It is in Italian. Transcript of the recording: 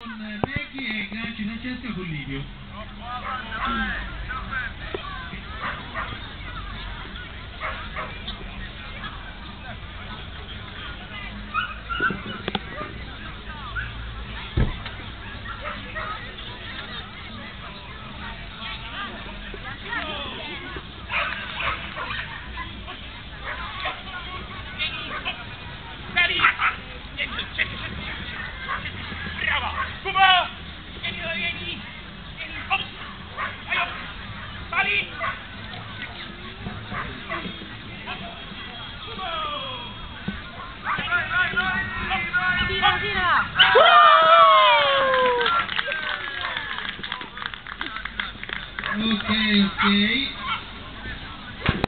con Becchi e Ganci Francesca con Livio. Thank you. Okay, okay.